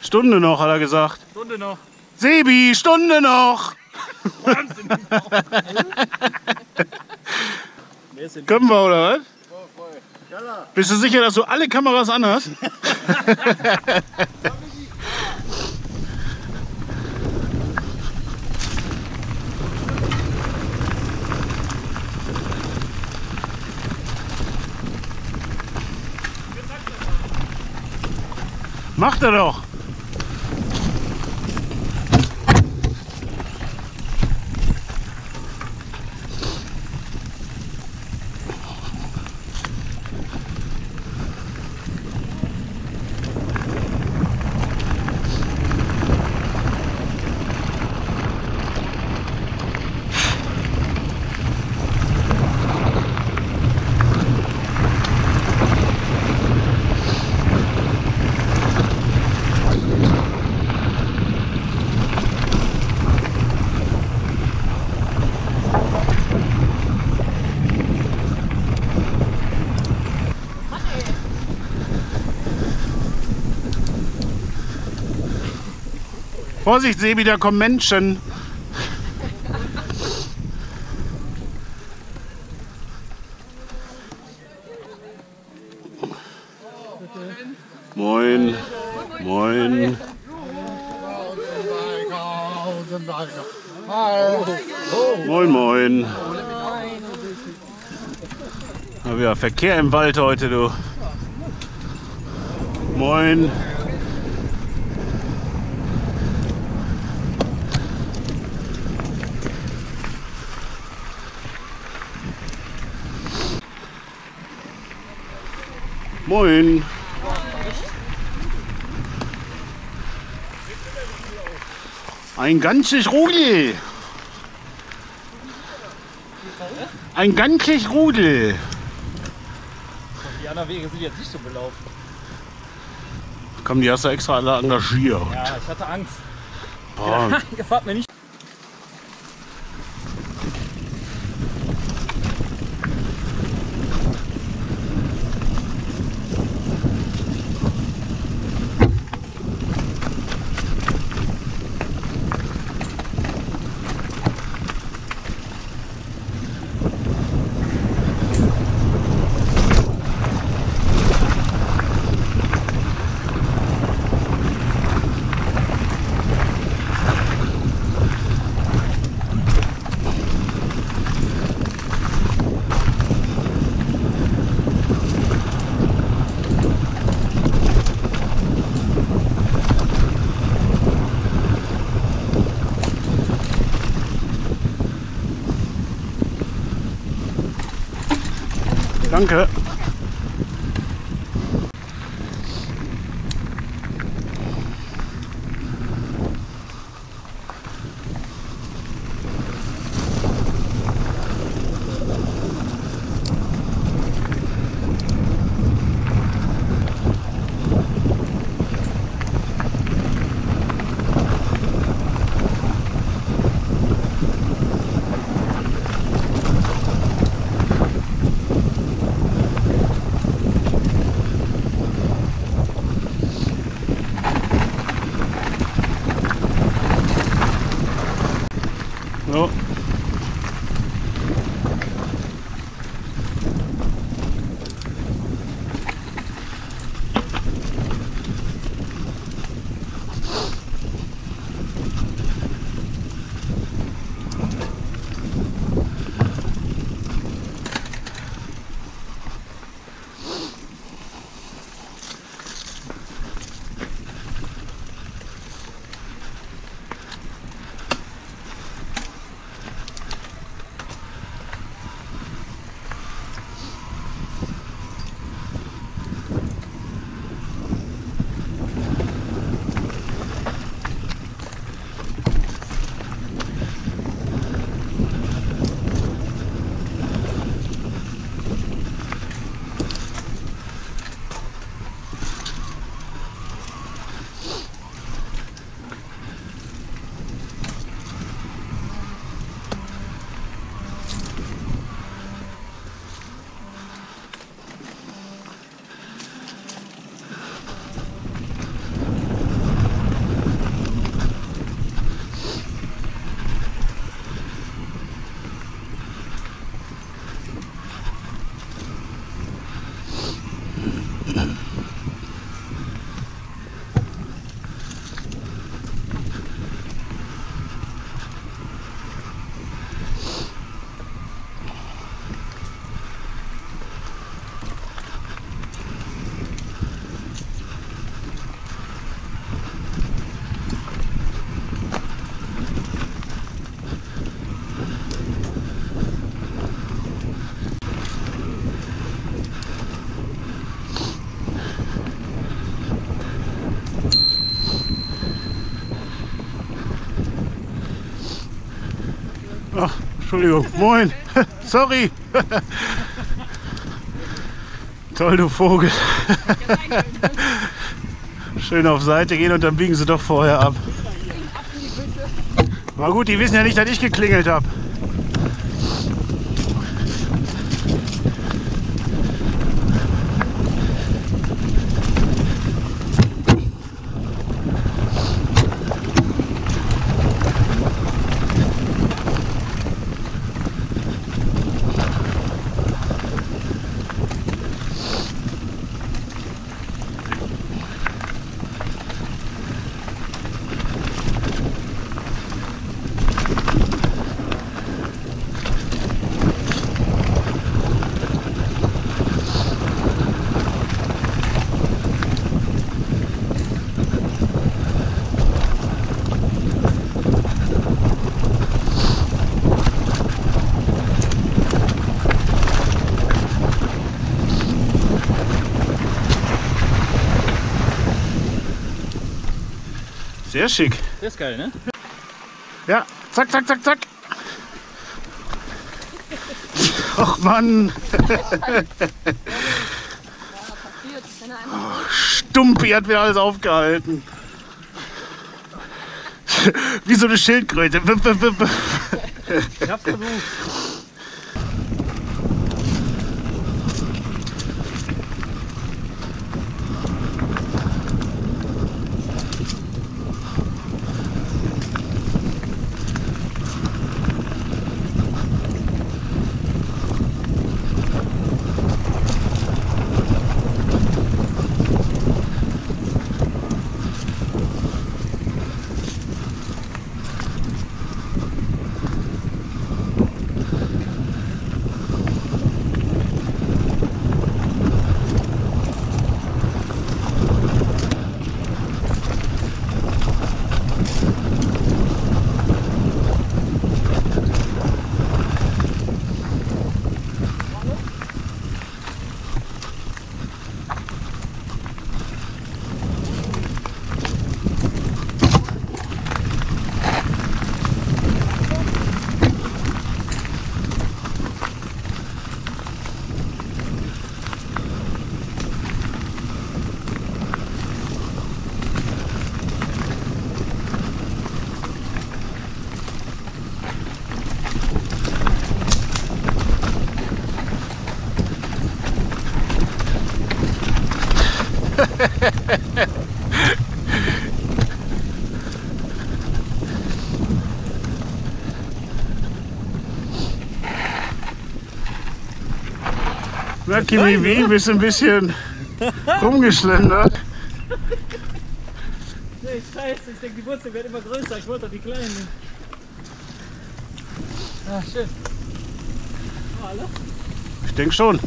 Stunde noch, hat er gesagt. Stunde noch. Sebi, Stunde noch! Können wir, oder was? Bist du sicher, dass du alle Kameras anhast? Macht er doch! Vorsicht, Sebi, da kommen Menschen. Moin. Moin. Moin, moin. Haben wir Verkehr im Wald heute, du. Moin. Moin. Ein ganzes Rudel. Ein ganzes Rudel. Die anderen Wege sind jetzt nicht so belaufen. Komm, die hast du extra alle engagiert. Ja, ich hatte Angst. Boah, Ihr fahrt mir nicht. Danke. No. Entschuldigung. Moin. Sorry. Toll, du Vogel. Schön auf Seite gehen und dann biegen sie doch vorher ab. War gut, die wissen ja nicht, dass ich geklingelt habe. Sehr schick. Der ist geil, ne? Ja, zack, zack, zack, zack. Och Mann, Stumpi hat mir alles aufgehalten. Wie so eine Schildkröte. Ich hab's versucht. Na, Kimi, wie? Bist ein bisschen rumgeschlendert? Nee, scheiße, ich denke, die Wurzel wird immer größer. Ich wollte doch die kleinen. Ah, schön. Oh, alle? Ich denke schon.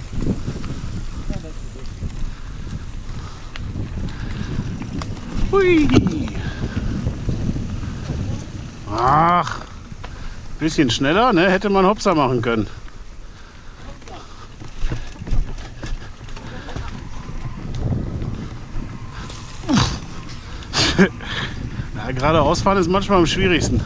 Hui. Ach, bisschen schneller, ne? Hätte man Hopser machen können. Ja, geradeaus fahren ist manchmal am schwierigsten.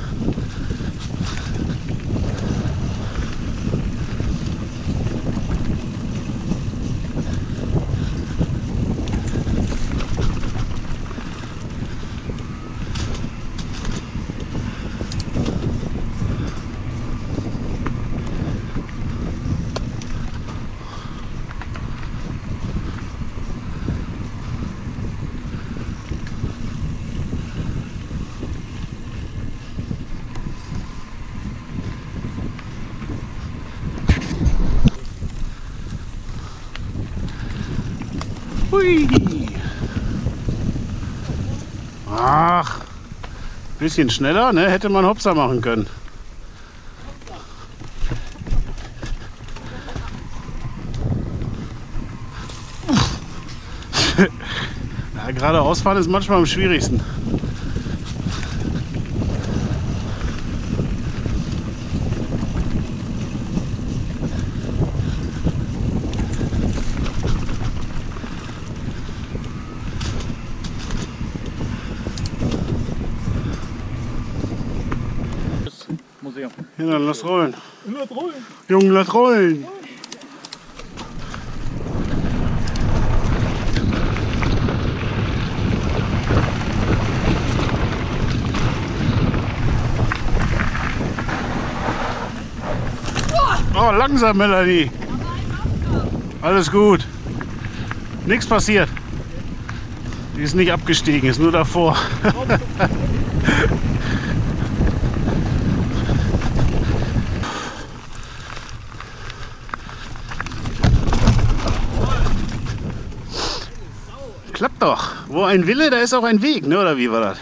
Hui. Ach, bisschen schneller, ne? Hätte man Hopser machen können. Ja, geradeaus fahren ist manchmal am schwierigsten. Ja, dann lass rollen. Immer rollen. Jungen, lass rollen. Oh, langsam, Melanie. Alles gut. Nichts passiert. Die ist nicht abgestiegen, ist nur davor. Klappt doch. Wo ein Wille, da ist auch ein Weg, ne? Oder wie war das?